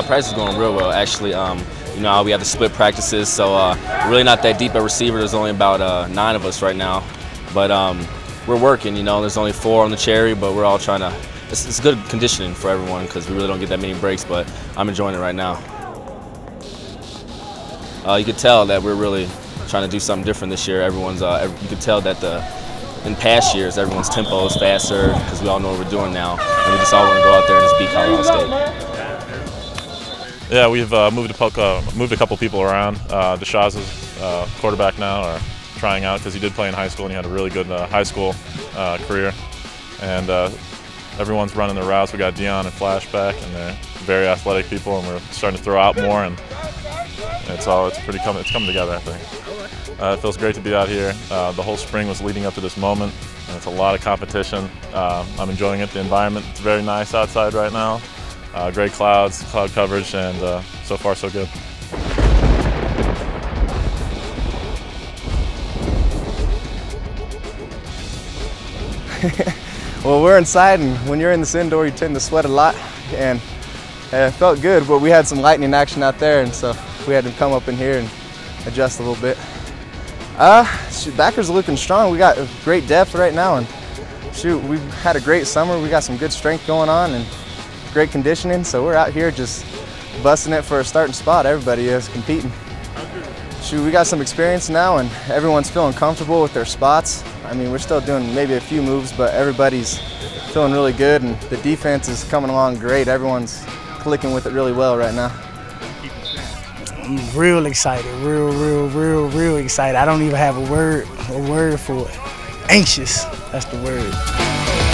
Uh, practice is going real well, actually. Um, you know, we have the split practices, so uh, really not that deep at receiver. There's only about uh, nine of us right now, but um, we're working. You know, there's only four on the cherry, but we're all trying to. It's, it's good conditioning for everyone because we really don't get that many breaks, but I'm enjoying it right now. Uh, you could tell that we're really trying to do something different this year. Everyone's, uh, you could tell that the in past years, everyone's tempo is faster because we all know what we're doing now, and we just all want to go out there and just beat Colorado State. Yeah, we've uh, moved, a, uh, moved a couple people around. Uh, is uh, quarterback now, or trying out because he did play in high school and he had a really good uh, high school uh, career. And uh, everyone's running their routes. We got Deon and Flashback, and they're very athletic people, and we're starting to throw out more, and it's all it's pretty coming it's coming together. I think it feels great to be out here. The whole spring was leading up to this moment, and it's a lot of competition. Uh, I'm enjoying it. The environment it's very nice outside right now. Uh, great clouds, cloud coverage, and uh, so far so good. well, we're inside, and when you're in this indoor, you tend to sweat a lot, and it felt good, but we had some lightning action out there, and so we had to come up in here and adjust a little bit. Uh, shoot, backers are looking strong. We got great depth right now, and shoot, we've had a great summer. We got some good strength going on, and great conditioning, so we're out here just busting it for a starting spot. Everybody is competing. Shoot, we got some experience now and everyone's feeling comfortable with their spots. I mean, we're still doing maybe a few moves, but everybody's feeling really good and the defense is coming along great. Everyone's clicking with it really well right now. I'm real excited, real, real, real, real excited. I don't even have a word, a word for it. Anxious, that's the word.